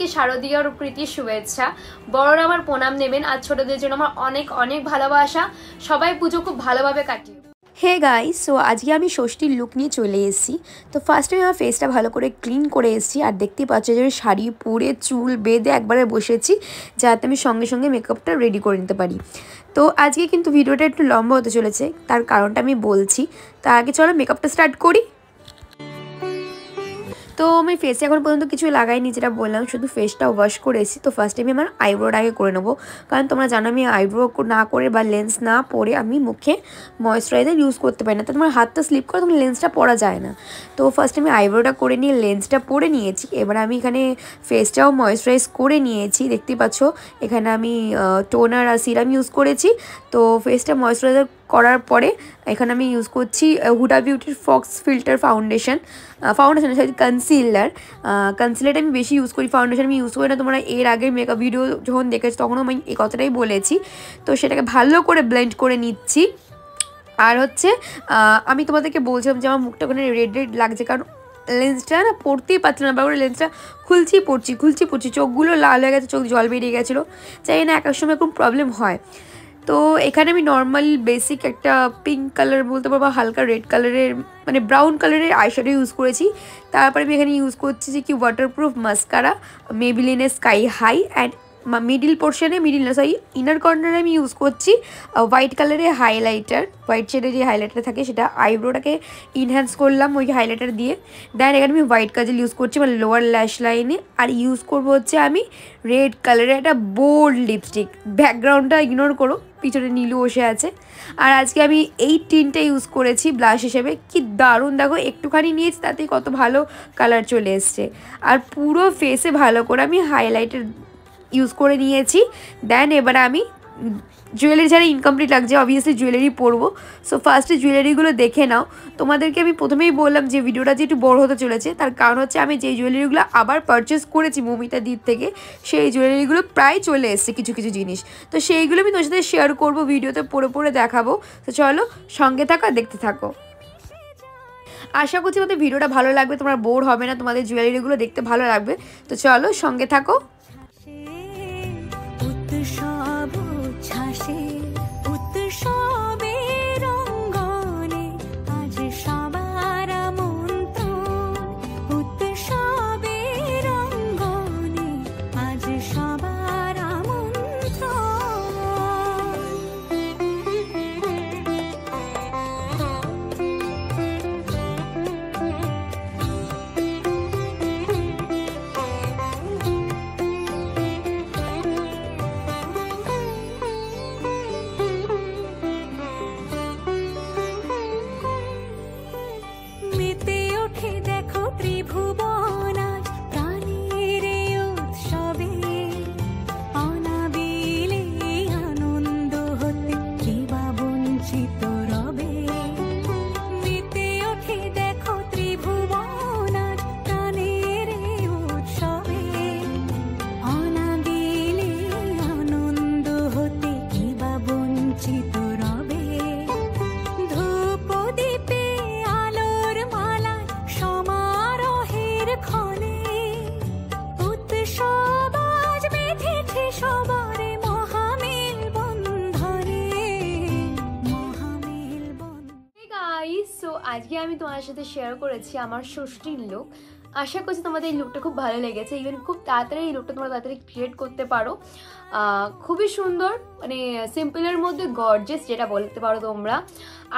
সবাইকে শারদীয়ার প্রীতি শুভেচ্ছা। বড়রা আমার প্রণাম নেবেন আর ছোটদের জন্য আমার অনেক অনেক ভালোবাসা। সবাই পুজো খুব ভালোভাবে কাটিয়ে হে গাই সো আজকে আমি ষষ্ঠীর লুক নিয়ে চলে এসেছি। তো ফার্স্টে আমি আমার ফেসটা ভালো করে ক্লিন করে এসেছি আর দেখতেই পাচ্ছি যে শাড়ি পরে চুল বেঁধে একবারে বসেছি, যাতে আমি সঙ্গে সঙ্গে মেকআপটা রেডি করে নিতে পারি। তো আজকে কিন্তু ভিডিওটা একটু লম্বা হতে চলেছে, তার কারণটা আমি বলছি। তার আগে চলো মেকআপটা স্টার্ট করি। তো আমি ফেসে এখন পর্যন্ত কিছু লাগাইনি, যেটা বললাম, শুধু ফেসটা ওয়াশ করে এসেছি। তো ফার্স্ট আমি আমার আইব্রোটা আগে করে নেব। কারণ তোমরা জানো আমি আইব্রো না করে বা লেন্স না পরে আমি মুখে ময়শ্চারাইজার ইউজ করতে পারি না। তো তোমার হাতটা স্লিপ করে তখন লেন্সটা পরা যায় না। তো ফার্স্ট আমি আইব্রোটা করে নিয়ে লেন্সটা পরে নিয়েছি। এবার আমি এখানে ফেসটাও ময়শ্চারাইজ করে নিয়েছি, দেখতে পাচ্ছ? এখানে আমি টোনার আর সিরাম ইউজ করেছি। তো ফেসটা ময়শ্চারাইজার করার পরে এখানে আমি ইউজ করছি Huda বিউটির faux filter foundation foundation sorry concealer কনসিলারটা আমি বেশি ইউজ করি। ফাউন্ডেশন আমি ইউজ করি না, তোমরা এর আগে মেকআপ ভিডিও যখন দেখেছি তখনও আমি এই কথাটাই বলেছি। তো সেটাকে ভালো করে ব্লেন্ড করে নিচ্ছি। আর হচ্ছে আমি তোমাদেরকে বলছিলাম যে আমার মুখটা ওখানে রেড রেড লাগছে, কারণ লেন্সটা না পড়তেই পারছি না। বাবার লেন্সটা খুলছি পড়ছি খুলছি পড়ছি চোখগুলো লাল হয়ে গেছে, চোখ জল বেরিয়ে গেছিল। চাই না, এক এক সময় খুব প্রবলেম হয়। তো এখানে আমি নর্মাল বেসিক একটা পিঙ্ক কালার বলতে পারব হালকা রেড কালারের মানে ব্রাউন কালারের আইশ্যাডো ইউজ করেছি। তারপরে আমি এখানে ইউজ করছি যে কি ওয়াটারপ্রুফ মাস্কারা মেবিলিনের স্কাই হাই অ্যান্ড মিডিল পোর্শনে মিডিল না সরি ইনার কর্নারে আমি ইউজ করছি হোয়াইট কালারের হাইলাইটার হোয়াইট শেডের যে হাইলাইটার থাকে সেটা আইব্রোটাকে ইনহ্যান্স করলাম ওই হাইলাইটার দিয়ে। দেন এখানে আমি হোয়াইট কাজল ইউজ করছি মানে লোয়ার ল্যাশ লাইনে আর ইউজ করব হচ্ছে আমি রেড কালারের একটা বোল্ড লিপস্টিক ব্যাকগ্রাউন্ডটা ইগনোর করো, পিছনে নীলু বসে আছে। আর আজকে আমি এই টিনটা ইউজ করেছি ব্লাশ হিসেবে। কি দারুণ, দেখো, একটুখানি নিয়েছি তাতে কত ভালো কালার চলে এসছে। আর পুরো ফেসে ভালো করে আমি হাইলাইটার ইউজ করে নিয়েছি। দেন এবার আমি জুয়েলারি ছাড়া ইনকমপ্লিট লাগছে অবভিয়াসলি জুয়েলারি পরবো। সো ফার্স্টে জুয়েলারিগুলো দেখে নাও। তোমাদেরকে আমি প্রথমেই বললাম যে ভিডিওটা যে একটু বড় হতে চলেছে, তার কারণ হচ্ছে আমি যেই জুয়েলারিগুলো আবার পারচেস করেছি মমিতা দিক থেকে, সেই জুয়েলারিগুলো প্রায় চলে এসছে কিছু কিছু জিনিস। তো সেইগুলো আমি তোর সাথে শেয়ার করব, ভিডিওতে পরে পরে দেখাবো। তো চলো সঙ্গে থাকো দেখতে থাকো। আশা করছি তোমাদের ভিডিওটা ভালো লাগবে, তোমার বোর হবে না, তোমাদের জুয়েলারিগুলো দেখতে ভালো লাগবে। তো চলো সঙ্গে থাকো। তোমার সাথে শেয়ার করেছি, আমার ষষ্ঠীর লুক আশা করছি তোমাদের এই লুকটা খুব ভালো লেগেছে। ইভেন খুব তাড়াতাড়ি এই লুকটা তোমরা তাড়াতাড়ি ক্রিয়েট করতে পারো। খুবই সুন্দর মানে সিম্পলের মধ্যে গর্জেস যেটা বলতে পারো তোমরা।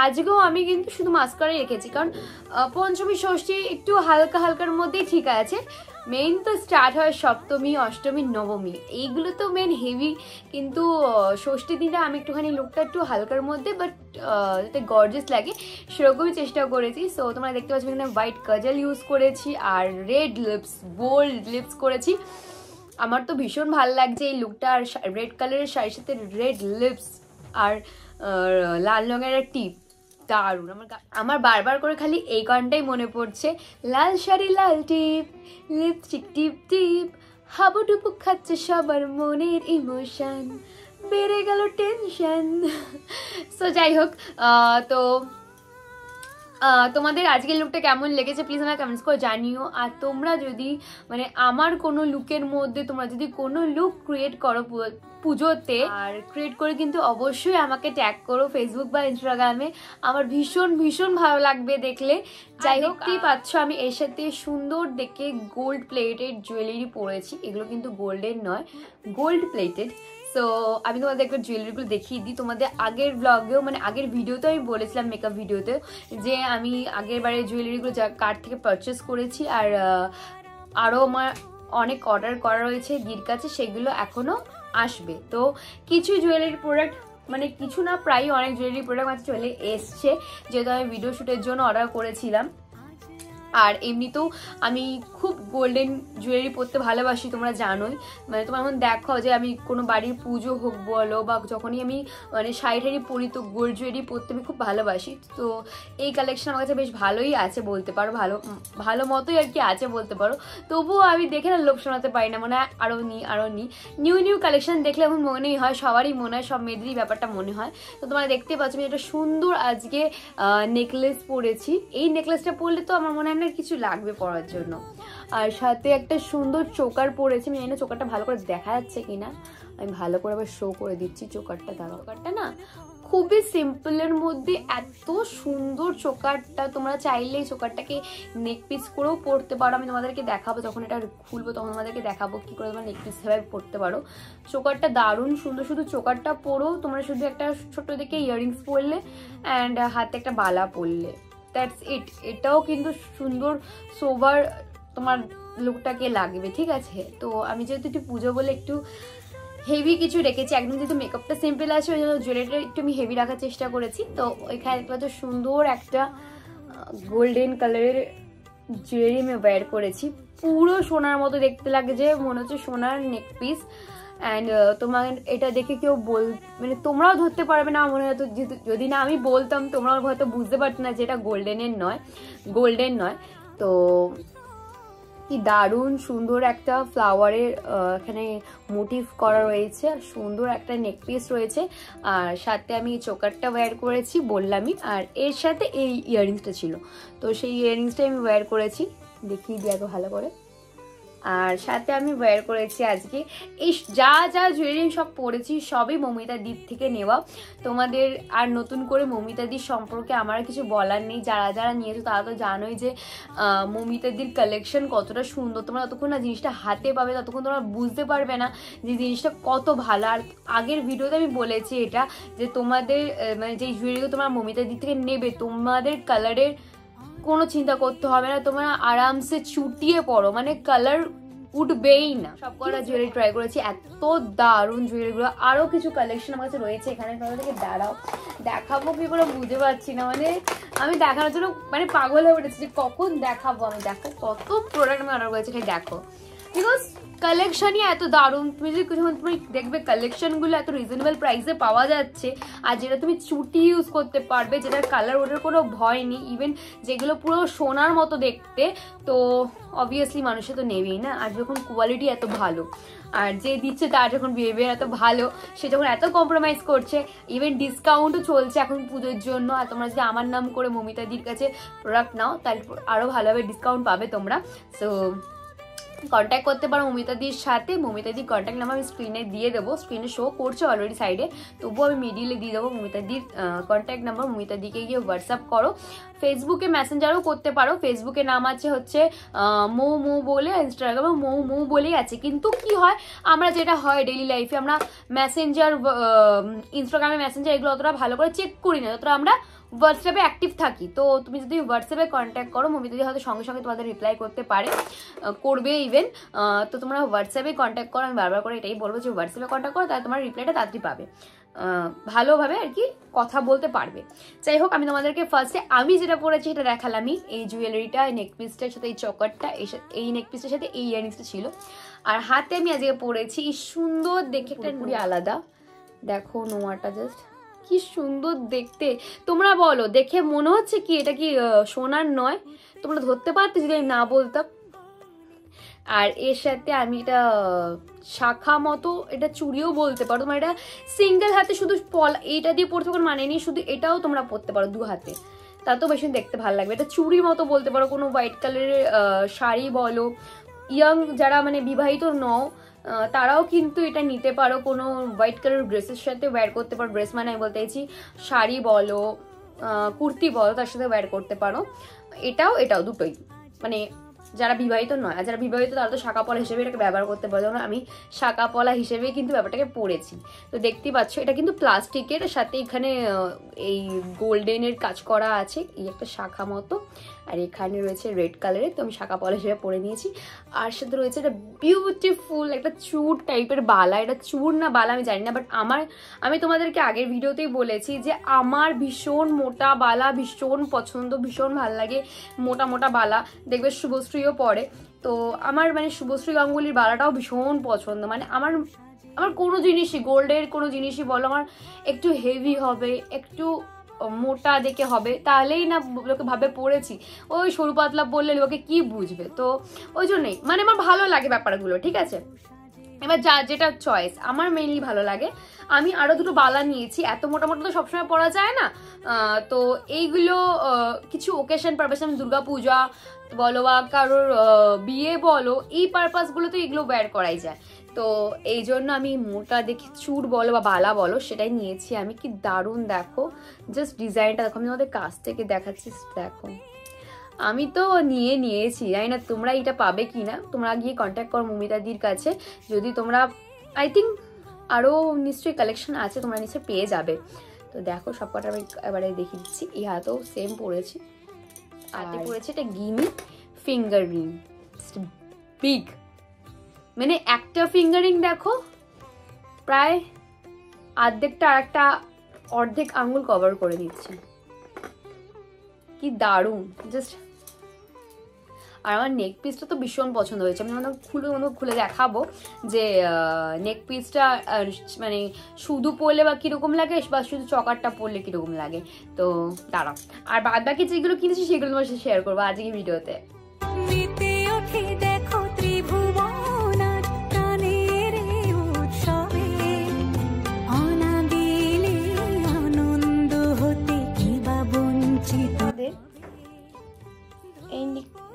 আজকেও আমি কিন্তু শুধু মাস্কারাই রেখেছি, কারণ পঞ্চমী ষষ্ঠী একটু হালকা হালকার মধ্যেই ঠিক আছে। মেইন তো স্টার্ট হয় সপ্তমী, অষ্টমী, নবমী। এইগুলো তো মেন হেভি কিন্তু ষষ্ঠী দিনটা আমি একটুখানি লুকটা একটু হালকার মধ্যে বাট যাতে গর্জেস লাগে। সেরকমই চেষ্টা করেছি। সো তোমরা দেখতে পাচ্ছ, এখানে হোয়াইট কাজল ইউজ করেছি, আর রেড লিপস বোল্ড লিপস করেছি। আমার তো ভীষণ ভালো লাগছে এই লুকটা আর রেড কালারের শাড়ির সাথে রেড লিপস আর লাল রঙের টিপ দারুণ। আমার আমার বারবার করে খালি এই গানটাই মনে পড়ছে। লাল শাড়ি, লাল টিপ লিপস্টিক টিপ টিপ। হাবুডুবু খাচ্ছে সবার মনের ইমোশন বেড়ে গেল টেনশন সো যাই হোক তো তোমাদের আজকের লুকটা কেমন লেগেছে প্লিজ আমাকে কমেন্টস করে জানিও। আর তোমরা যদি মানে আমার কোনো লুকের মধ্যে তোমরা যদি কোনো লুক ক্রিয়েট করো পুজোতে। আর ক্রিয়েট করে কিন্তু অবশ্যই আমাকে ট্যাগ করো ফেসবুক বা ইনস্টাগ্রামে আমার ভীষণ ভীষণ ভালো লাগবে দেখলে। যাই হোক কি পাচ্ছ? আমি এর সাথে সুন্দর দেখে গোল্ড প্লেটেড জুয়েলারি পরেছি। এগুলো কিন্তু গোল্ডের নয় গোল্ড প্লেটেড সো আমি তোমাদের একবার জুয়েলারিগুলো দেখিয়ে দিই। তোমাদের আগের ব্লগেও মানে আগের ভিডিওতেও আমি বলেছিলাম মেকআপ ভিডিওতে যে আমি আগের বারে জুয়েলারিগুলো যা কার্ড থেকে পারচেস করেছি। আর আরও আমার অনেক অর্ডার করা রয়েছে দির কাছে সেগুলো এখনও আসবে। তো কিছু জুয়েলারি প্রোডাক্ট মানে কিছু না প্রায় অনেক জুয়েলারি প্রোডাক্ট আমার চলে এসছে, যেহেতু আমি ভিডিও শ্যুটের জন্য অর্ডার করেছিলাম। আর এমনিতেও আমি খুব গোল্ডেন জুয়েলারি পরতে ভালোবাসি, তোমরা জানোই। মানে তোমরা এখন দেখো যে আমি কোনো বাড়ির পুজো হোক বলো বা যখনই আমি মানে শাড়ি টাড়ি পরি তো গোল্ড জুয়েলারি পরতে আমি খুব ভালোবাসি। তো এই কালেকশন আমার কাছে বেশ ভালোই আছে বলতে পারো, ভালো ভালো মতোই আর কি আছে বলতে পারো। তবুও আমি দেখে না লোভ শোনাতে পারি না, মনে হয় আরও নিই আরও নিই নিউ নিউ কালেকশন দেখলে এখন মনেই হয়, সবারই মনে হয়, সব মেয়েদেরই ব্যাপারটা মনে হয়। তো তোমরা দেখতে পাচ্ছ আমি একটা সুন্দর আজকে নেকলেস পরেছি। এই নেকলেসটা পরলে তো আমার মনে হয় না কিছু লাগবে পরার জন্য। আর সাথে একটা সুন্দর চোকার পরেছি, আমি জানি চোকারটা ভালো করে দেখা যাচ্ছে কিনা। আমি ভালো করে আবার শো করে দিচ্ছি চোকারটা, দাঁড়াও। চোকারটা না খুবই সিম্পলের মধ্যে এত সুন্দর চোকারটা, তোমরা চাইলে এই চোকারটাকে নেক পিস করেও পরতে পারো। আমি তোমাদেরকে দেখাবো, যখন এটা খুলবো তখন তোমাদেরকে দেখাবো কী করে তোমরা নেক পিস হিসাবে পরতে পারো। চোকারটা দারুণ সুন্দর, শুধু চোকারটা পরো, তোমরা শুধু একটা ছোট দিকে ইয়াররিংস পরলে অ্যান্ড হাতে একটা বালা পরলে। দ্যাটস ইট এটাও কিন্তু সুন্দর সোবার তোমার লুকটাকে লাগবে, ঠিক আছে? তো আমি যেহেতু একটু পুজো বলে একটু হেভি কিছু রেখেছি, একদম যেহেতু মেকআপটা সিম্পল আছে, ওই জন্য জুয়েলারিটা একটু আমি হেভি রাখার চেষ্টা করেছি। তো দেখতে পাচ্ছ সুন্দর একটা গোল্ডেন কালারের জুয়েলারি আমি ওয়্যার করেছি। পুরো সোনার মতো দেখতে লাগে যে, মনে হচ্ছে সোনার নেক পিস অ্যান্ড তোমার এটা দেখে কেউ বল মানে তোমরাও ধরতে পারবে না মনে হতো যদি না আমি বলতাম, তোমরাও হয়তো বুঝতে পারতো না যে এটা গোল্ডেনের নয় গোল্ডেন নয়। তো, কি দারুণ সুন্দর একটা ফ্লাওয়ারের এখানে মোটিভ করা রয়েছে, আর সুন্দর একটা নেক পিস রয়েছে। আর সাথে আমি চোকারটা ওয়্যার করেছি, বললামই, আর এর সাথে এই ইয়াররিংসটা ছিল। তো সেই ইয়াররিংসটাই আমি ওয়্যার করেছি। দেখিয়ে দিই আগে ভালো করে। আর সাথে আমি ওয়্যার করেছি আজকে। এই যা যা জুয়েলারি সব পরেছি, সবই মমিতা দির থেকে নেওয়া। তোমাদের আর নতুন করে মমিতা দির সম্পর্কে আমার কিছু বলার নেই। যারা যারা নিয়েছো তারা তো জানোই যে মমিতা দির কালেকশন কতটা সুন্দর। তোমরা ততক্ষণ না জিনিসটা হাতে পাবে, ততক্ষণ তোমরা বুঝতে পারবে না যে জিনিসটা কত ভালো। আর আগের ভিডিওতে আমি বলেছি এটা, যে তোমাদের মানে যে জুয়েলারিগুলো তোমরা মমিতা দির থেকে নেবে, তোমাদের কালারের কোনো চিন্তা করতে হবে না তোমরা আরামসে চুটিয়ে পড়ো মানে কালার উঠবেই না। সব কটা জুয়েলারি ট্রাই করেছি এত দারুণ জুয়েলারিগুলো আরও কিছু কালেকশন আমার কাছে রয়েছে এখানে তোমাদের থেকে দাঁড়াও। দেখাবো কি করে বুঝতে পারছি না মানে আমি দেখানোর জন্য মানে পাগল হয়ে উঠেছি যে কখন দেখাবো আমি দেখো কত প্রোডাক্ট আমি অর্ডার করেছি দেখো। বিকজ কালেকশনই এত দারুণ। তুমি যদি যখন তুমি দেখবে কালেকশনগুলো এত রিজনেবল প্রাইসে পাওয়া যাচ্ছে, আর যেটা তুমি চুটি ইউজ করতে পারবে, যেটার কালার ওটার কোনো ভয় নেই ইভেন যেগুলো পুরো সোনার মতো দেখতে, তো অবভিয়াসলি মানুষে তো নেবেই না। আর যখন কোয়ালিটি এত ভালো, আর যে দিচ্ছে তার যখন বিহেভিয়ার এত ভালো, সে যখন এত কম্প্রোমাইজ করছে ইভেন ডিসকাউন্টও চলছে এখন পুজোর জন্য, আর তোমরা যদি আমার নাম করে মমিতাদির কাছে প্রোডাক্ট নাও, তাহলে আরও ভালোভাবে ডিসকাউন্ট পাবে তোমরা। সো কন্ট্যাক্ট করতে পারো মমিতাদির সাথে। মমিতাদির কন্ট্যাক্ট নাম্বার আমি স্ক্রিনে দিয়ে দেবো। স্ক্রিনে শো করছে অলরেডি সাইডে তবুও আমি মিডিলে দিয়ে দেবো মমিতাদির কন্ট্যাক্ট নাম্বার মমিতাদিকে গিয়ে হোয়াটসঅ্যাপ করো। ফেসবুকে মেসেঞ্জারও করতে পারো। ফেসবুকে নাম আছে হচ্ছে মৌ মৌ বলে ইনস্টাগ্রামে মৌ মৌ বলেই আছে। কিন্তু কি হয়, আমরা যেটা হয় ডেইলি লাইফে আমরা মেসেঞ্জার ইনস্টাগ্রামে মেসেঞ্জার এগুলো অতটা ভালো করে চেক করি না। অতটা আমরা হোয়াটসঅ্যাপে অ্যাক্টিভ থাকি। তো তুমি যদি হোয়াটসঅ্যাপে কন্ট্যাক্ট করো মমিতাদি হয়তো সঙ্গে সঙ্গে তোমাদের রিপ্লাই করতে পারে করবে ইভেন তো তোমরা হোয়াটসঅ্যাপে কন্ট্যাক্ট করো। আমি বারবার করে এটাই বলব যে হোয়াটসঅ্যাপে কন্ট্যাক্ট করো, তাহলে তোমার রিপ্লাইটা তাড়াতাড়ি পাবে। ভালোভাবে আর কি কথা বলতে পারবে। যাই হোক আমি তোমাদেরকে ফার্স্টে আমি যেটা পরেছি এটা দেখালামই। এই জুয়েলারিটা এই নেকপিসটার সাথে এই চকারটা এই সা- এই নেক পিসটার সাথে এই ইয়ারিংসটা ছিল। আর হাতে আমি আজকে পরেছি এই সুন্দর দেখে একটা পুরি আলাদা। দেখো নোয়াটা জাস্ট কি সুন্দর দেখতে। তোমরা বলো দেখে মনে হচ্ছে কি এটা কি সোনার নয়? তোমরা ধরতে পারতে যদি আমি না বলতাম? আর এর সাথে আমি এটা, শাখা মতো এটা চুড়িও বলতে পারো। তোমার এটা সিঙ্গেল হাতে শুধু পল এইটা দিয়ে পড়তে কোনো মানে নেই, শুধু এটাও তোমরা পরতে পারো দু হাতে। তাতেও বেশি দেখতে ভালো লাগবে। এটা চুড়ি মতো বলতে পারো, কোনো হোয়াইট কালারের শাড়ি বলো। ইয়াং যারা মানে বিবাহিত নও তারাও কিন্তু এটা নিতে পারো। কোনো হোয়াইট কালার ড্রেসের সাথে ওয়্যার করতে পারো। ড্রেস মানে আমি বলতে চাইছি, শাড়ি বলো কুর্তি বলো, তার সাথে ওয়্যার করতে পারো। এটাও এটাও দুটোই। মানে যারা বিবাহিত নয়, আর যারা বিবাহিত তারা তো শাখা পলা হিসেবে এটাকে ব্যবহার করতে পারে। যেমন আমি শাখা পলা হিসেবে কিন্তু ব্যাপারটাকে পড়েছি। তো দেখতে পাচ্ছ, এটা কিন্তু প্লাস্টিকের সাথে এখানে এই গোল্ডেনের কাজ করা আছে, এই একটা শাখা মতো। আর এখানে রয়েছে রেড কালারের, তো আমি শাখা পলা হিসেবে পরে নিয়েছি। আর সাথে রয়েছে একটা বিউটিফুল একটা চুর টাইপের বালা। এটা চুর না বালা আমি জানি না বাট আমার, আমি তোমাদেরকে আগের ভিডিওতেই বলেছি যে আমার ভীষণ মোটা বালা, ভীষণ পছন্দ, ভীষণ ভালো লাগে মোটা মোটা বালা। দেখবে শুভশ্রীও পরে। তো আমার মানে শুভশ্রী গাঙ্গুলির বালাটাও ভীষণ পছন্দ। মানে আমার আমার কোনো জিনিসই, গোল্ডের কোনো জিনিসই বলো, আমার একটু হেভি হবে, একটু মোটা দেখে হবে, তাহলেই না লোকে ভাবে পড়েছি। ওই সরু পাতলা বললে লোকে কি বুঝবে? তো ওই জন্যই মানে আমার ভালো লাগে ব্যাপারগুলো, ঠিক আছে? এবার যা, যেটা চয়েস আমার মেইনলি ভালো লাগে। আমি আরও দুটো বালা নিয়েছি, এত মোটা মোটা তো সবসময় পরা যায় না। তো এইগুলো কিছু ওকেশন পারপাস যেমন দুর্গা পূজা বলো বা কারোর বিয়ে বলো, এই পারপাসগুলো তো এগুলো ওয়্যার করাই যায়। তো এই জন্য আমি মোটা দেখি চুর বলো বা বালা বলো সেটাই নিয়েছি আমি। কি দারুণ দেখো। জাস্ট ডিজাইনটা দেখো আমি তোমাদের কাছ থেকে দেখাচ্ছি দেখো। আমি তো নিয়ে নিয়েছি জানি না তোমরা এটা পাবে কি না তোমরা গিয়ে কন্ট্যাক্ট করো মমিতাদির কাছে। যদি তোমরা আই থিঙ্ক আরও নিশ্চয়ই কালেকশন আছে তোমরা নিশ্চয়ই পেয়ে যাবে। তো দেখো সব কটা আমি এবারে দেখিয়ে দিচ্ছি। এই হাতেও সেম পড়েছি হাতে আর- পড়েছে এটা গিমি ফিঙ্গার রিং বিগ মানে একটা ফিঙ্গারিং দেখো, প্রায় অর্ধেকটা আর একটা অর্ধেক আঙুল কভার করে দিচ্ছে। কি দারুণ জাস্ট আর আমার নেক পিসটা তো ভীষণ পছন্দ হয়েছে। আমি তোমাদের খুলে তোমাদের খুলে দেখাবো যে নেক পিসটা মানে শুধু পরলে বা কীরকম লাগে বা শুধু চকারটা পরলে কীরকম লাগে? তো দাঁড়াও। আর বাদ বাকি যেগুলো কিনেছি সেগুলো তোমার সাথে শেয়ার করব আজকে ভিডিওতে।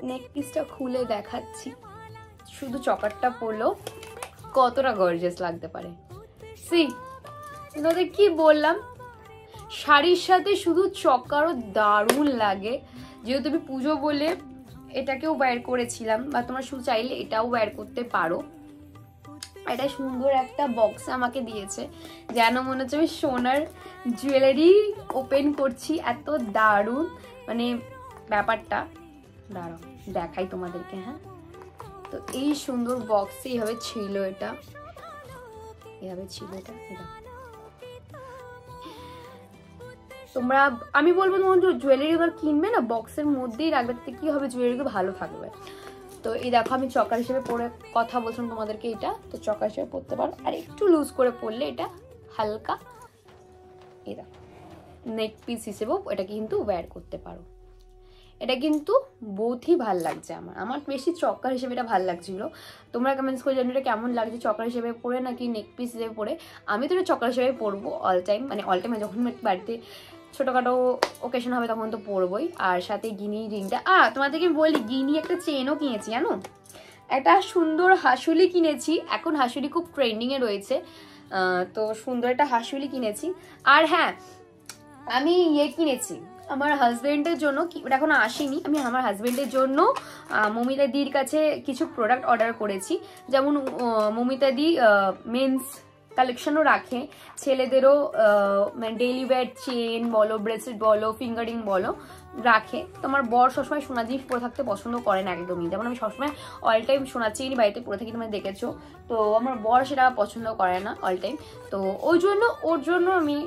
নেক পিসটা খুলে দেখাচ্ছি। শুধু চকারটা পরলো কতটা গর্জেস লাগতে পারে। সি তোদের কি বললাম? শাড়ির সাথে শুধু চকারও দারুণ লাগে। যেহেতু আমি পুজো বলে এটাকেও ওয়্যার করেছিলাম, বা তোমরা শুধু চাইলে এটাও ওয়্যার করতে পারো। এটা সুন্দর একটা বক্স আমাকে দিয়েছে, যেন মনে হচ্ছে আমি সোনার জুয়েলারি ওপেন করছি। এত দারুণ মানে ব্যাপারটা। দাঁড়াও। দেখাই তোমাদেরকে হ্যাঁ? তো এই সুন্দর বক্সে এইভাবে ছিল এটা। এভাবে ছিল এটা এটা তোমরা, আমি বলব তোমার জুয়েলারি এবার কিনবে না বক্সের মধ্যেই রাখবে, তাতে কি হবে? জুয়েলারিগুলো ভালো থাকবে। তো এই দেখো, আমি চকার হিসেবে পরে কথা বলছিলাম তোমাদেরকে এটা। তো চকার হিসেবে পরতে পারো। আর একটু লুজ করে পরলে এটা হালকা, এই দেখো নেক পিস হিসেবেও এটাকে কিন্তু ওয়্যার করতে পারো। এটা কিন্তু বহুতই ভালো লাগছে আমার। আমার বেশি চক্কার হিসেবে এটা ভালো লাগছিল। তোমরা কমেন্টস করে জানো এটা কেমন লাগছে চক্কার হিসেবে পরে নাকি নেক পিস হিসেবে পরে? আমি তো এটা চক্কার হিসেবে পরবো অল টাইম মানে অল টাইম যখন বাড়িতে ছোটোখাটো ওকেশন হবে তখন তো পরবোই। আর সাথে গিনি রিংটা আ তোমাদেরকে বলি, গিনি একটা চেনও কিনেছি, জানো? একটা সুন্দর হাসুলি কিনেছি, এখন হাসুলি খুব ট্রেন্ডিংয়ে রয়েছে। তো সুন্দর একটা হাসুলি কিনেছি। আর হ্যাঁ আমি ইয়ে কিনেছি আমার হাজব্যান্ডের জন্য ওটা এখনও আসেনি। আমি আমার হাজব্যান্ডের জন্য মমিতা দির কাছে কিছু প্রোডাক্ট অর্ডার করেছি। যেমন মমিতা দি মেন্স কালেকশনও রাখে। ছেলেদেরও মানে ডেইলি ওয়্যার চেন বলো ব্রেসলেট বলো ফিঙ্গারিং বলো, রাখে। তোমার বর সবসময় সোনা জিনিস পরে থাকতে পছন্দ করে না একদমই। যেমন আমি সবসময় অল টাইম সোনা চেনই বাড়িতে পরে থাকি, তোমরা দেখেছ। তো আমার বর সেটা পছন্দ করে না অল টাইম তো ওই জন্য, ওর জন্য আমি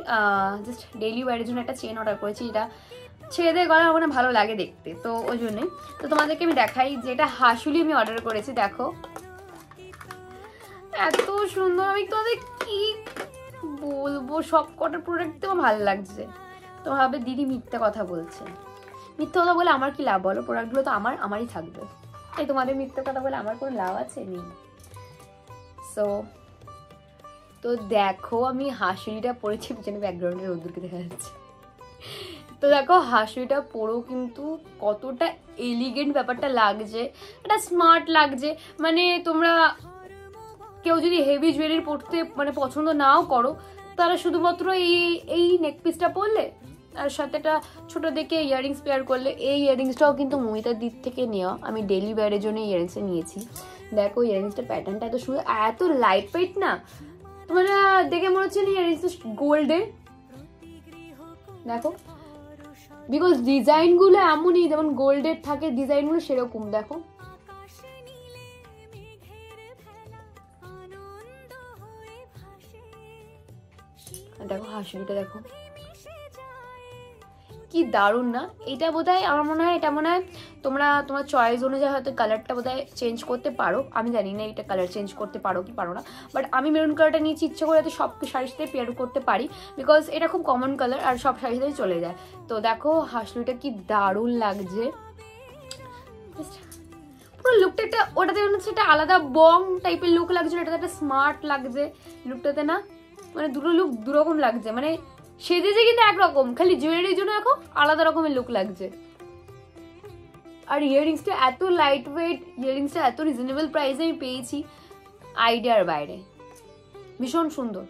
জাস্ট ডেইলি ওয়্যারের জন্য একটা চেন অর্ডার করেছি এটা ছেলেদের গলা আমার ভালো লাগে দেখতে। তো ওই জন্যই। তো তোমাদেরকে আমি দেখাই যে এটা হাসুলি আমি অর্ডার করেছি, দেখো। এত সুন্দর, আমি তোমাদের কি বলব? সব কটা প্রোডাক্ট আমার ভালো লাগছে। তো ভাবে দিদি মিথ্যা কথা বলছে। মিথ্যা কথা বলে আমার কি লাভ বলো? প্রোডাক্টগুলো তো আমার, আমারই থাকবে। এই তোমাদের মিথ্যা কথা বলে আমার কোনো লাভ আছে? নেই। সো তো দেখো, আমি হাসুলিটা পরেছি পিছনে ব্যাকগ্রাউন্ডে রোদ্দুরকে দেখা যাচ্ছে। তো দেখো, হাসিটা পরেও কিন্তু কতটা এলিগেন্ট ব্যাপারটা লাগছে এটা স্মার্ট লাগছে। মানে তোমরা কেউ যদি হেভি জুয়েলারি পরতে মানে পছন্দ নাও করো, তারা শুধুমাত্র এই এই নেকপিসটা পরলে, আর সাথে একটা ছোট দেখে ইয়ারিংস পেয়ার করলে, এই ইয়ারিংসটাও কিন্তু মমিতার দিক থেকে নেওয়া। আমি ডেলি ওয়্যারের জন্য ইয়ারিংসটা নিয়েছি। দেখো ইয়ারিংসটার প্যাটার্নটা এত সুন্দর এত লাইট ওয়েট না। তোমার দেখে মনে হচ্ছে না ইয়ারিংসটা গোল্ডের দেখো বিকজ ডিজাইনগুলো এমনই, যেমন গোল্ডের থাকে ডিজাইনগুলো সেরকম, দেখো। দেখো, হাসিটা দেখো। কি দারুণ না? এটা বোধহয় আমার মনে হয়, এটা মনে হয় তোমরা, তোমার চয়েস অনুযায়ী হয়তো কালারটা বোধহয় চেঞ্জ করতে পারো। আমি জানি না এটা কালার চেঞ্জ করতে পারো কি পারো না। বাট আমি মেরুন কালারটা নিয়েছি, ইচ্ছে করে যাতে সব শাড়ির পেয়ার করতে পারি। বিকজ এটা খুব কমন কালার আর সব শাড়ির চলে যায়। তো দেখো, হাসলুটা কি দারুণ লাগছে। পুরো লুকটা একটা, ওটাতে মনে হচ্ছে একটা আলাদা বং টাইপের লুক লাগছে এটাতে একটা স্মার্ট লাগছে। লুকটাতে না মানে দুটো লুক দুরকম লাগছে। মানে সেজেছে কিন্তু একরকম, খালি জুয়েলারির জন্য এখন আলাদা রকমের লুক লাগছে। আর ইয়াররিংসটা এত লাইট ওয়েট ইয়াররিংসটা এত রিজনেবল প্রাইসে আমি পেয়েছি আইডিয়ার বাইরে। ভীষণ সুন্দর।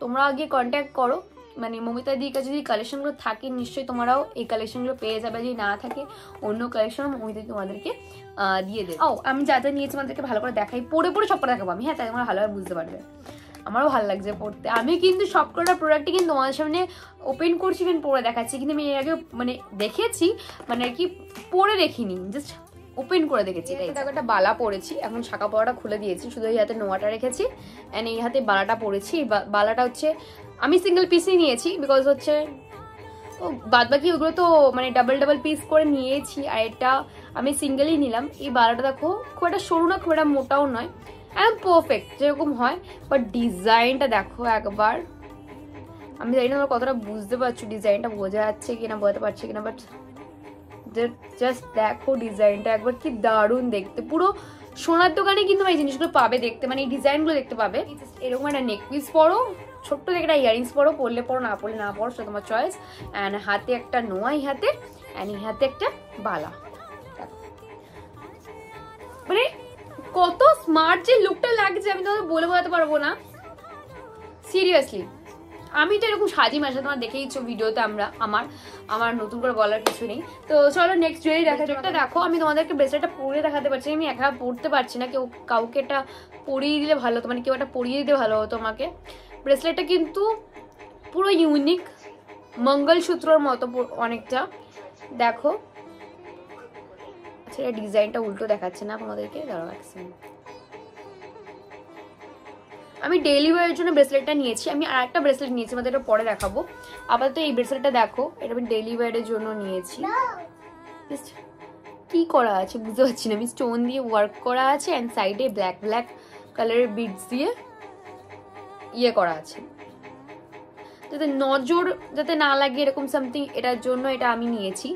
তোমরা আগে কন্ট্যাক্ট করো। মানে মমিতা দির কাছে যদি কালেকশনগুলো থাকে, নিশ্চয়ই তোমরাও এই কালেকশনগুলো পেয়ে যাবে। যদি না থাকে, অন্য কালেকশন মমিতা তোমাদেরকে দিয়ে দেবে। ও, আমি যা যা নিয়েছি তোমাদেরকে ভালো করে দেখাই পরে পরে সব করে দেখাবো আমি। হ্যাঁ তাই তোমরা ভালোভাবে বুঝতে পারবে। আমারও ভালো লাগছে পড়তে। আমি কিন্তু সবকটা প্রোডাক্টই কিন্তু তোমাদের সামনে ওপেন করছি কিন্তু পরে দেখাচ্ছি। কিন্তু আমি এর আগে মানে দেখেছি মানে আর কি পরে দেখিনি জাস্ট ওপেন করে দেখেছি এটাই দেখো একটা বালা পরেছি এখন শাখা পড়াটা খুলে দিয়েছি শুধু এই হাতে নোয়াটা রেখেছি অ্যান্ড এই হাতে বালাটা পরেছি বালাটা হচ্ছে আমি সিঙ্গেল পিসই নিয়েছি বিকজ হচ্ছে ও বাদ বাকি ওগুলো তো মানে ডাবল ডাবল পিস করে নিয়েছি আর এটা আমি সিঙ্গেলই নিলাম। এই বালাটা দেখো খুব একটা সরু না খুব একটা মোটাও নয়। একদম পারফেক্ট যেরকম হয় বাট ডিজাইনটা দেখো একবার। আমি জানি না কতটা বুঝতে পারছ ডিজাইনটা বোঝা যাচ্ছে কিনা, বোঝাতে পারছি কিনা বাট জাস্ট দেখো ডিজাইনটা একবার, কি দারুণ দেখতে। পুরো সোনার দোকানে কিন্তু এই জিনিসগুলো পাবে দেখতে মানে এই ডিজাইনগুলো দেখতে পাবে। এরকম একটা নেক পিস পরো, ছোট্ট থেকে একটা ইয়ারিংস পরো, পরলে পরো, না পরলে না পরো, সেটা তোমার চয়েস অ্যান্ড হাতে একটা নোয়াই হাতে অ্যান্ড হাতে একটা বালা। মানে কত স্মার্ট যে লুকটা লাগছে আমি তোমাকে বলে বোঝাতে পারব না। সিরিয়াসলি আমি তো এরকম সাজি মাসে তোমার দেখেইছো ভিডিওতে আমরা, আমার আমার নতুন করে বলার কিছু নেই। তো চলো নেক্সট জুয়েলারি দেখা যাক দেখো আমি তোমাদেরকে ব্রেসলেটটা পরে দেখাতে পারছি, আমি একা পড়তে পারছি না। কেউ কাউকে এটা পরিয়ে দিলে ভালো হতো মানে কেউ একটা পরিয়ে দিতে ভালো হতো আমাকে। ব্রেসলেটটা কিন্তু পুরো ইউনিক মঙ্গলসূত্রর মতো অনেকটা। দেখো এটা ডিজাইনটা উল্টো দেখাচ্ছে না তোমাদেরকে। দাঁড়াও এক আমি ডেইলি ওয়ারের জন্য ব্রেসলেটটা নিয়েছি। আমি আর একটা ব্রেসলেট নিয়েছি আমাদের এটা পরে দেখাবো। আপাতত এই ব্রেসলেটটা দেখো, এটা আমি ডেইলি ওয়ারের জন্য নিয়েছি। কি করা আছে বুঝতে পারছি না। আমি স্টোন দিয়ে ওয়ার্ক করা আছে অ্যান্ড সাইডে ব্ল্যাক ব্ল্যাক কালারের বিডস দিয়ে ইয়ে করা আছে। যাতে নজর যাতে না লাগে এরকম সামথিং এটার জন্য এটা আমি নিয়েছি।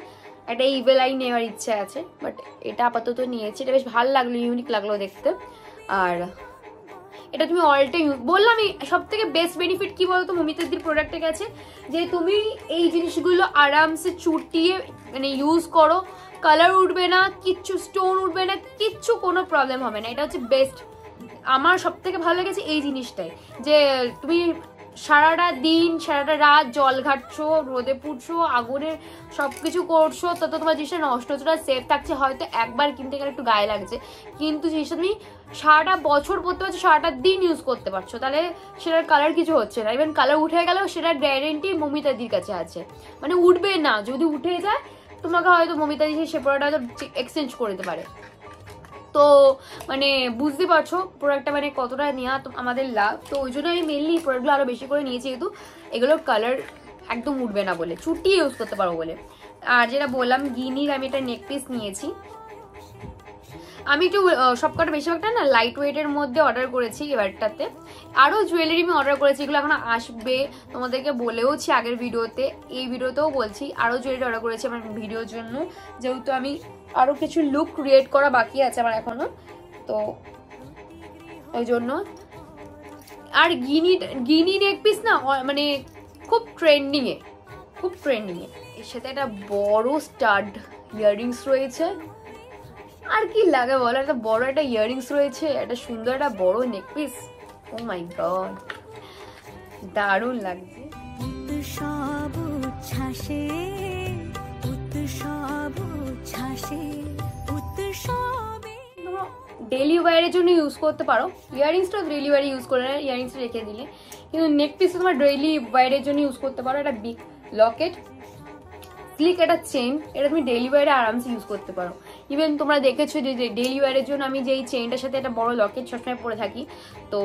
একটা ইভেল আই নেওয়ার ইচ্ছে আছে বাট এটা আপাতত নিয়েছি। এটা বেশ ভালো লাগল ইউনিক লাগল দেখতে। আর এটা তুমি অল বললাম সব থেকে বেস্ট বেনিফিট কি বলতো মমিতাদির প্রোডাক্টের কাছে? যে তুমি এই জিনিসগুলো আরামসে চুটিয়ে মানে ইউজ করো কালার উঠবে না, কিচ্ছু স্টোন উঠবে না, কিচ্ছু কোনো প্রবলেম হবে না। এটা হচ্ছে বেস্ট আমার সব থেকে ভালো লেগেছে এই জিনিসটাই। যে তুমি সারাটা দিন, সারাটা রাত জল ঘাটছো, রোদে পুড়ছো, আগুনে সব কিছু করছ তত তোমার জিনিসটা নষ্ট হচ্ছে সেফ থাকছে, হয়তো একবার কিনতে গেলে একটু গায়ে লাগছে। কিন্তু জিনিসটা তুমি সারাটা বছর পরতে পারছ, সারাটা দিন ইউজ করতে পারছ। তাহলে সেটার কালার কিছু হচ্ছে না। ইভেন কালার উঠে গেলেও সেটার গ্যারেন্টি মমিতাদির কাছে আছে। মানে উঠবে না, যদি উঠে যায়, তোমাকে হয়তো মমিতাদি সে প্রোডাক্ট হয়তো এক্সচেঞ্জ করে দিতে পারে। তো মানে বুঝতে পারছ প্রোডাক্টটা মানে কতটা নেওয়া আমাদের লাভ। তো ওই জন্য আমি মেনলি প্রোডাক্টগুলো আরও বেশি করে নিয়েছি যেহেতু এগুলোর কালার একদম উঠবে না বলে। চুটি ইউজ করতে পারব বলে। আর যেটা বললাম গিনির আমি একটা নেকপিস নিয়েছি। আমি একটু সবকটা বেশিরভাগটা না লাইট ওয়েটের মধ্যে অর্ডার করেছি এবারটাতে। আরও জুয়েলারি আমি অর্ডার করেছি, এগুলো এখন আসবে, তোমাদেরকে বলেওছি আগের ভিডিওতে। এই ভিডিওতেও বলছি আরও জুয়েলারি অর্ডার করেছি আমার ভিডিওর জন্য। যেহেতু আমি আরও কিছু লুক ক্রিয়েট করা বাকি আছে আমার এখনও তো ওই জন্য। আর গিনি গিনি নেক পিস না মানে খুব ট্রেন্ডিংয়ে খুব ট্রেন্ডিংয়ে এর সাথে একটা বড় স্টাড ইয়াররিংস রয়েছে। আর কি লাগে বলো? একটা বড় একটা ইয়াররিংস রয়েছে একটা সুন্দর একটা বড় নেকপিস ও মাই গড দারুণ লাগছে। উৎসব উচ্ছ্বাসে উৎসব উচ্ছ্বাসে উৎসবে। ডেলি ওয়ারের জন্য ইউজ করতে পারো। ইয়ারিংসটাও ডেলি ওয়ারে ইউজ করে ইয়ারিংসটা রেখে দিলে। কিন্তু নেক পিসটা তোমার ডেইলি ওয়ারের জন্য ইউজ করতে পারো। একটা বিগ লকেট স্লিক একটা চেন এটা তুমি ডেলি ওয়ারে আরামসে ইউজ করতে পারো। ইভেন তোমরা দেখেছ যে ডেলি ওয়ারের জন্য আমি যে এই চেনটার সাথে একটা বড় লকেট সবসময় পরে থাকি, তো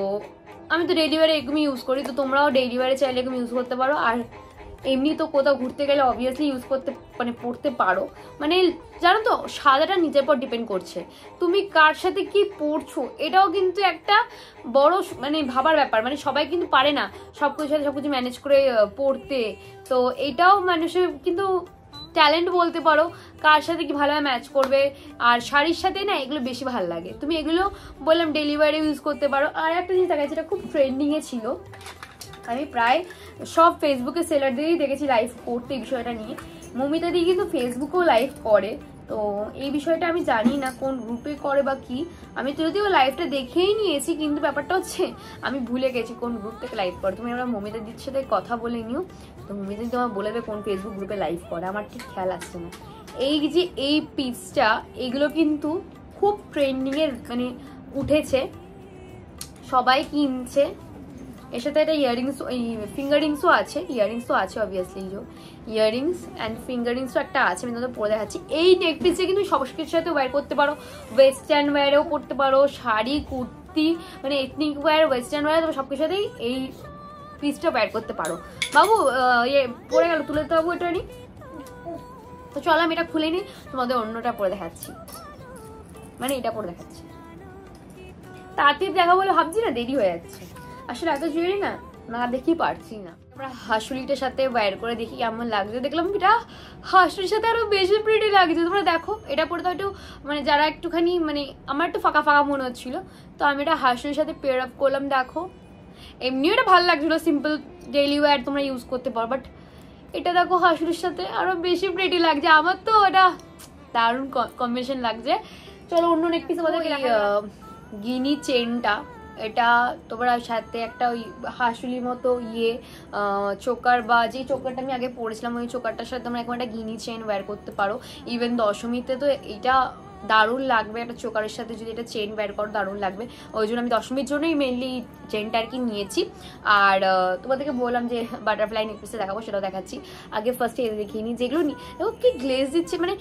আমি তো ডেলি ওয়ারে এরকমই ইউজ করি, তো তোমরাও ডেলি ওয়ারে চাইলে এরকম ইউজ করতে পারো। আর এমনি তো কোথাও ঘুরতে গেলে অবভিয়াসলি ইউজ করতে মানে পড়তে পারো। মানে জানো তো, সাদাটা নিজের পর ডিপেন্ড করছে। তুমি কার সাথে কি পড়ছো, এটাও কিন্তু একটা বড় মানে ভাবার ব্যাপার। মানে সবাই কিন্তু পারে না সব কিছুর সাথে সব কিছু ম্যানেজ করে পড়তে। তো এটাও মানুষের কিন্তু ট্যালেন্ট বলতে পারো, কার সাথে কি ভালোভাবে ম্যাচ করবে, আর শাড়ির সাথে না এগুলো বেশি ভালো লাগে। তুমি এগুলো বললাম ডেলিভারি ইউজ করতে পারো। আর একটা জিনিস দেখা যেটা খুব ট্রেন্ডিংয়ে ছিল। আমি প্রায় সব ফেসবুকে সেলারদেরই দেখেছি লাইভ করতে এই বিষয়টা নিয়ে। মমিতা দিয়ে কিন্তু ফেসবুকেও লাইভ করে। তো এই বিষয়টা আমি জানি না কোন গ্রুপে করে বা কি। আমি তো যদিও লাইভটা দেখেই নিয়েছি, কিন্তু ব্যাপারটা হচ্ছে আমি ভুলে গেছি কোন গ্রুপ থেকে লাইভ করে। তুমি আমরা মমিতা দির সাথে কথা বলে নিও। তো মমিতা তোমার বলে দেবে কোন ফেসবুক গ্রুপে লাইভ করে। আমার ঠিক খেয়াল আসছে না। এই যে এই পিসটা এগুলো কিন্তু খুব ট্রেন্ডিংয়ের মানে উঠেছে। সবাই কিনছে। এর সাথে একটা ইয়ারিংস ফিঙ্গারিংসও আছে ইয়ারিংসও আছে অবভিয়াসলি যে ইয়ারিংস অ্যান্ড ফিঙ্গারিংসও একটা আছে, আমি তোমাদের পরে দেখাচ্ছি। এই নেক পিসে কিন্তু সব কিছুর সাথে ওয়্যার করতে পারো। ওয়েস্টার্ন ওয়্যারেও পরতে পারো, শাড়ি, কুর্তি মানে এথনিক ওয়্যার ওয়েস্টার্ন ওয়্যার তোমার সব কিছুর সাথেই এই পিসটা ওয়্যার করতে পারো। বাবু ইয়ে পড়ে গেল, তুলে দিতে বাবু এটা নি তো চলো, আমি এটা খুলে নিই, তোমাদের অন্যটা পরে দেখাচ্ছি। মানে এটা পরে দেখাচ্ছি। তাড়াতাড়ি দেখা বলে ভাবছি না, দেরি হয়ে যাচ্ছে। আসলে এত জুয়েলারি না? না দেখি পারছি না। আমরা হাসুলিটার সাথে ওয়্যার করে দেখি কেমন লাগছে। দেখলাম এটা হাসুলির সাথে আরও বেশি প্রিটি লাগছে। তোমরা দেখো এটা পরে তো একটু মানে যারা একটুখানি মানে আমার একটু ফাঁকা ফাঁকা মনে হচ্ছিল। তো আমি এটা হাসুলির সাথে পেয়ার আপ করলাম দেখো। এমনিও এটা ভালো লাগছিল সিম্পল ডেইলি ওয়্যার তোমরা ইউজ করতে পারো। বাট এটা দেখো হাসুলির সাথে আরও বেশি প্রিটি লাগছে। আমার তো এটা দারুণ কম্বিনেশন লাগছে। চলো অন্য নেক পিস আমাদের গিনি চেনটা এটা তোমার সাথে একটা ওই হাসুলির মতো ইয়ে চোকার বা যে চোকারটা আমি আগে পড়েছিলাম ওই চোকারটার সাথে তোমরা এখন একটা গিনি চেন ওয়্যার করতে পারো। ইভেন দশমীতে তো এটা দারুণ লাগবে, একটা চোকারের সাথে যদি এটা চেন বের করো, দারুণ লাগবে। ওই জন্য আমি দশমীর জন্যই মেনলি চেনটা আর কি নিয়েছি। আর তোমাদেরকে বললাম যে বাটারফ্লাই নেকপিসে দেখাবো, সেটাও দেখাচ্ছি। আগে ফার্স্টে এদের দেখিয়ে নিই, যেগুলো নি দেখো কি গ্লেজ দিচ্ছে মানে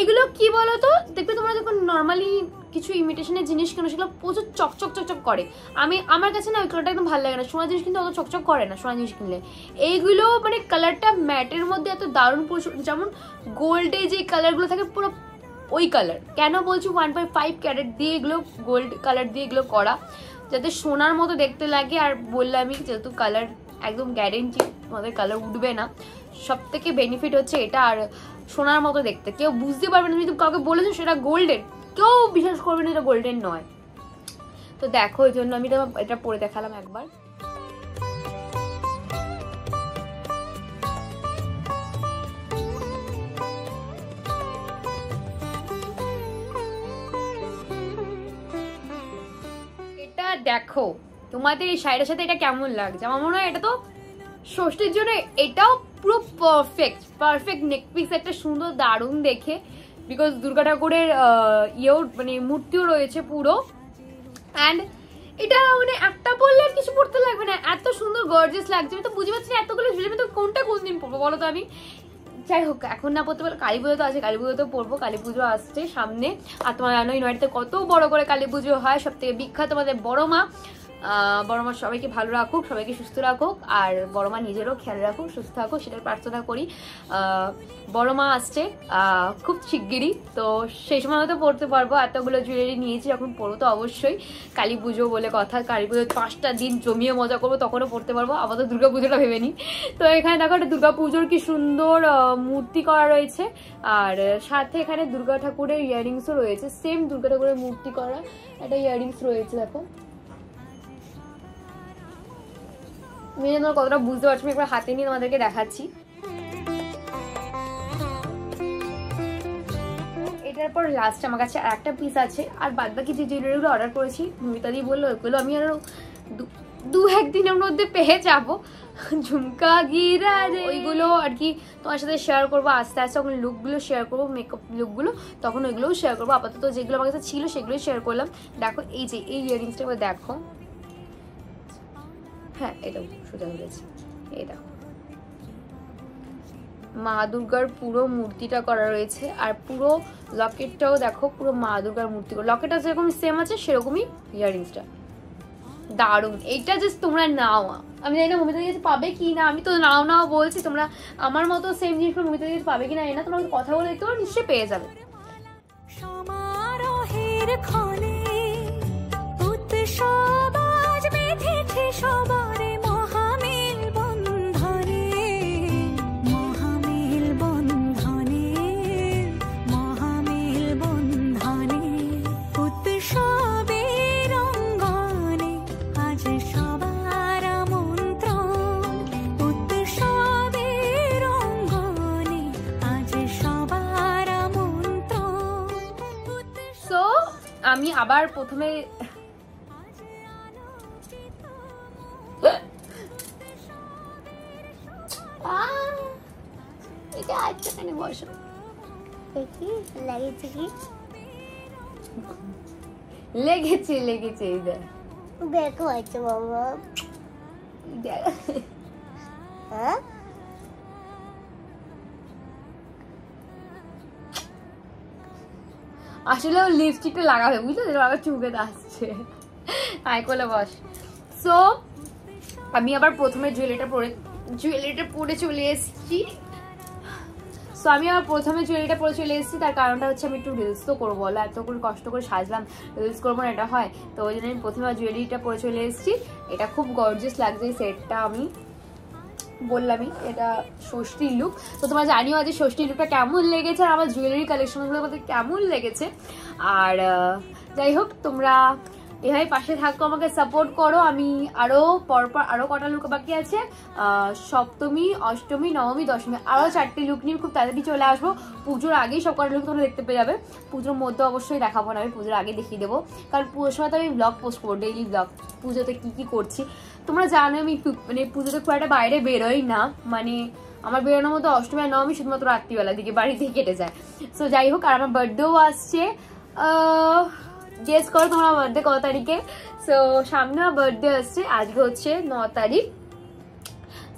এগুলো কি বলো তো দেখবে তোমরা যখন নর্মালি কিছু ইমিটেশনের জিনিস কেন, সেগুলো প্রচুর চকচক চকচক করে। আমি, আমার কাছে না ওই কালারটা একদম ভালো লাগে না। সোনা জিনিস কিন্তু অত চকচক করে না সোনা জিনিস কিনলে। এইগুলো মানে কালারটা ম্যাটের মধ্যে এত দারুণ পরিষ্কার যেমন গোল্ডে যে কালারগুলো থাকে, পুরো ওই কালার কেন বলছি ওয়ান পয়েন্ট ফাইভ ক্যারেট দিয়ে এগুলো গোল্ড কালার দিয়ে এগুলো করা? যাতে সোনার মতো দেখতে লাগে, আর বললামই যেহেতু কালার একদম গ্যারেন্টি আমাদের কালার উঠবে না। সব থেকে বেনিফিট হচ্ছে এটা আর সোনার মতো দেখতে। কেউ বুঝতে পারবে না যদি কাউকে বলেছ সেটা গোল্ডেন কেউ বিশ্বাস করবে না এটা গোল্ডেন নয়। তো দেখো ওই জন্য আমি এটা পরে দেখালাম একবার। দেখো, তোমাদের এই শাড়িটার সাথে এটা কেমন লাগছে? আমার মনে হয় এটা তো ষষ্ঠীর জন্য এটাও পুরো পারফেক্ট পারফেক্ট নেক পিস একটা সুন্দর দারুণ দেখে। বিকজ দুর্গা ঠাকুরের ইয়েও মানে মূর্তিও রয়েছে পুরো। অ্যান্ড এটা মানে একটা পরলে আর কিছু পড়তে লাগবে না। এত সুন্দর গর্জেস লাগছে। আমি তো বুঝতে পারছি না এতগুলো জুয়েলারি আমি তো কোনটা কোন দিন পরবো বলো তো আমি? যাই হোক এখন না পড়তে পারলে কালী পুজো তো আছে, কালী পুজো তো পড়ব, কালী পুজো আসছে সামনে। আর তোমার জানো ইউনাইটেডে কত বড় করে কালী পুজো হয় সব থেকে বিখ্যাত আমাদের বড় মা বড় মা সবাইকে ভালো রাখুক, সবাইকে সুস্থ রাখুক, আর বড় মা নিজেরও খেয়াল রাখুক, সুস্থ থাকুক, সেটার প্রার্থনা করি। বড় মা আসছে খুব শিগগিরই, তো সেই সময় হয়তো পড়তে পারব। এতগুলো জুয়েলারি নিয়েছি, যখন পড়ো তো অবশ্যই। কালী পুজো বলে কথা, কালী পুজো পাঁচটা দিন জমিয়ে মজা করব, তখনও পড়তে পারব। আপাতত দুর্গা পুজোটা ভেবে নিই। তো এখানে দেখো, একটা দুর্গা পুজোর কি সুন্দর মূর্তি করা রয়েছে। আর সাথে এখানে দুর্গা ঠাকুরের ইয়ারিংসও রয়েছে। সেম দুর্গা ঠাকুরের মূর্তি করা, একটা ইয়ারিংস রয়েছে, দেখো। মেয়ে তোমরা কতটা বুঝতে পারছ? আমি একবার হাতে নিয়ে তোমাদেরকে দেখাচ্ছি। এটার পর লাস্ট আমার কাছে আর একটা পিস আছে। আর বাদ বাকি যে জুয়েলারিগুলো অর্ডার করেছি মমিতাদি বলল ওইগুলো আমি আরও দু একদিনের মধ্যে পেয়ে যাব। ঝুমকা গিরা ওইগুলো আর কি তোমার সাথে শেয়ার করব, আস্তে আস্তে যখন লুকগুলো শেয়ার করব মেকআপ লুকগুলো তখন ওইগুলোও শেয়ার করব। আপাতত যেগুলো আমার কাছে ছিল, সেগুলোই শেয়ার করলাম। দেখো, এই যে, এই ইয়ারিংসটা দেখো। হ্যাঁ এটাও সোজা হয়ে দেখো। মা দুর্গার পুরো মূর্তিটা করা রয়েছে আর পুরো লকেটটাও দেখো, পুরো মা দুর্গার মূর্তি। লকেটটা যেরকম সেম আছে, সেরকমই ইয়ারিংসটা দারুণ। এইটা জাস্ট তোমরা নাও। আমি জানি না মমিতা দিদি পাবে কি না, আমি তো নাও নাও বলছি, তোমরা আমার মতো সেম জিনিসগুলো মমিতা দিদি পাবে কি না, জানি না তোমরা কথা বলে দেখতে পারো, নিশ্চয়ই পেয়ে যাবে। সমারোহের ক্ষণে উৎসব আজ বেঁধেছে সবারে মহামেল বন্ধনে মহামেল বন্ধনে মহামেল বন্ধনে। উৎসবের অঙ্গনে আজ সবার আমন্ত্রণ। উৎসবের অঙ্গনে আজ আমি আবার প্রথমে লেগেছে লেগেছে এই দেখ। দেখো আছে বাবা। হ্যাঁ? আসলে ও লিপস্টিকটা লাগাবে বুঝলে? আমার চুকে আসছে। আয় কোলে বস। সো আমি আবার প্রথমে জুয়েলারিটা পরে জুয়েলারিটা পরে চলে এসেছি। সো আমি আমার প্রথমে জুয়েলারিটা পরে চলে এসেছি। তার কারণটা হচ্ছে আমি একটু রিলস তো করব। বলো এত করে কষ্ট করে সাজলাম। রিলস করব না, এটা হয়। তো ওই জন্য আমি প্রথমে জুয়েলারিটা পরে চলে এসেছি। এটা খুব গর্জিয়াস লাগছে এই সেটটা আমি। বললামই, এটা ষষ্ঠীর লুক তো তোমরা জানিও আজ ষষ্ঠীর লুকটা কেমন লেগেছে আর আমার জুয়েলারি কালেকশনগুলো আমাদের কেমন লেগেছে। আর যাই হোক, তোমরা এভাবে পাশে থাকো, আমাকে সাপোর্ট করো। আমি আরও পরপর আরও কটা লুক বাকি আছে। সপ্তমী, অষ্টমী, নবমী, দশমী আরও চারটি লুক নিয়ে খুব তাড়াতাড়ি চলে আসব। পুজোর আগেই সব কটা লুক তোমরা দেখতে পেয়ে যাবে। পুজোর মধ্যে অবশ্যই দেখাবো না, আমি পুজোর আগে দেখিয়ে দেবো। কারণ পুজোর সময় তো আমি ব্লগ পোস্ট করব ডেইলি ব্লগ পুজোতে কী কী করছি? তোমরা জানো আমি মানে পুজোতে খুব একটা বাইরে বেরোই না। মানে আমার বেরোনোর মতো অষ্টমী আর নবমী শুধুমাত্র রাত্রিবেলার দিকে বাড়িতেই কেটে যায়। সো যাই হোক, আর আমার বার্থডেও আসছে। গেস করো তোমার বার্থডে কত তারিখে? সো সামনে আমার বার্থডে আসছে, আজকে হচ্ছে ন তারিখ।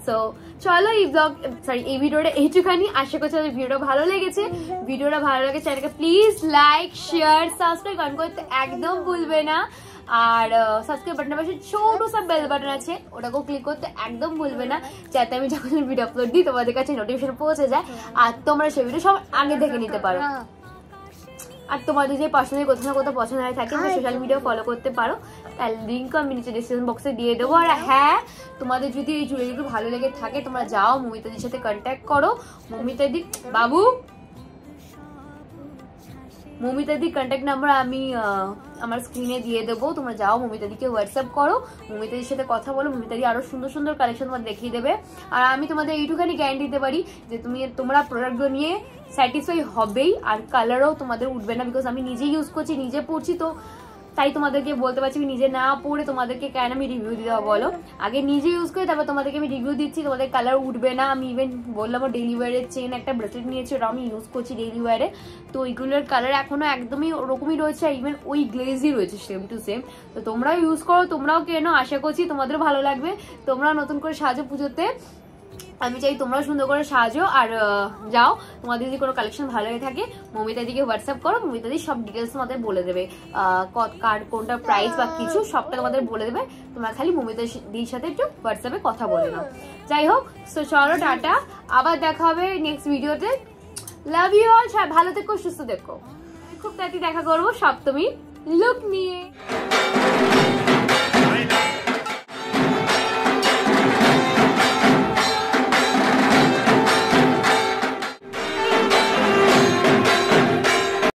সো চলো এই ব্লগ সরি এই ভিডিওটা এইটুখানি। আশা করছি আমাদের ভিডিওটা ভালো লেগেছে। ভিডিওটা ভালো লাগে চ্যানেলকে please like share subscribe on করতে একদম ভুলবে না। আর সাবস্ক্রাইব বাটনের পাশে ছোট সব বেল বাটন আছে। ওটাকেও ক্লিক করতে একদম ভুলবে না। যাতে আমি যখন ভিডিও আপলোড দিই, তোমাদের কাছে নোটিফিকেশন পৌঁছে যায়। আর তোমরা সেই ভিডিও সব আগে দেখে নিতে পারো। আর তোমাদের যে পার্সোনালি কোথাও না কোথাও পছন্দ হয়ে থাকে সোশ্যাল মিডিয়া ফলো করতে পারো। তার লিঙ্ক আমি নিচে ডিসক্রিপশন বক্সে দিয়ে দেবো। আর হ্যাঁ তোমাদের যদি এই জুয়েলারিগুলো ভালো লেগে থাকে তোমরা যাও মমিতাদির সাথে কন্ট্যাক্ট করো। মমিতাদি বাবু! মমিতাদির কন্ট্যাক্ট নাম্বার আমি আমার স্ক্রিনে দিয়ে দেবো। তোমরা যাও, মমিতাদিকে হোয়াটসঅ্যাপ করো। মমিতাদির সাথে কথা বলো, মমিতাদি আরও সুন্দর সুন্দর কালেকশন তোমাদের দেখিয়ে দেবে। আর আমি তোমাদের এইটুখানি গ্যারান্টি দিতে পারি যে তুমি, তোমরা প্রোডাক্টগুলো নিয়ে স্যাটিসফাই হবেই, আর কালারও তোমাদের উঠবে না বিকজ আমি নিজে ইউজ করছি, নিজে পড়ছি, তো তাই তোমাদেরকে বলতে পারছি, আমি নিজে না পড়ে তোমাদেরকে কেন আমি রিভিউ দিতে বলো? আগে নিজে ইউজ করে তারপর তোমাদেরকে আমি রিভিউ দিচ্ছি, তোমাদের কালার উঠবে না। আমি ইভেন বললাম ডেলি ওয়ারের চেন একটা ব্রেসলেট নিয়েছি ওটা আমি ইউজ করছি ডেলি ওয়ারে তো ওইগুলোর কালার এখনও একদমই ওরকমই রয়েছে ইভেন ওই গ্লেজই রয়েছে সেম টু সেম তো তোমরাও ইউজ করো, তোমরাও কেন, আশা করছি তোমাদেরও ভালো লাগবে। তোমরা নতুন করে সাজো পুজোতে। আমি চাই তোমরাও সুন্দর করে সাজো, আর যাও। তোমাদের যদি কোনো কালেকশন ভালো হয়ে থাকে, মমিতা দিকে হোয়াটসঅ্যাপ করো, মমিতা দি সব ডিটেলস তোমাদের বলে দেবে। কার, কোনটা প্রাইস বা কিছু সবটা তোমাদের বলে দেবে। তোমরা খালি মমিতা দির সাথে একটু হোয়াটসঅ্যাপে কথা বলে নাও। যাই হোক সো চলো, টাটা। আবার দেখা হবে নেক্সট ভিডিওতে লাভ ইউ অল ভালো থেকো, সুস্থ থেকো। খুব তাড়াতাড়ি দেখা করব, সপ্তমী লুক নিয়ে।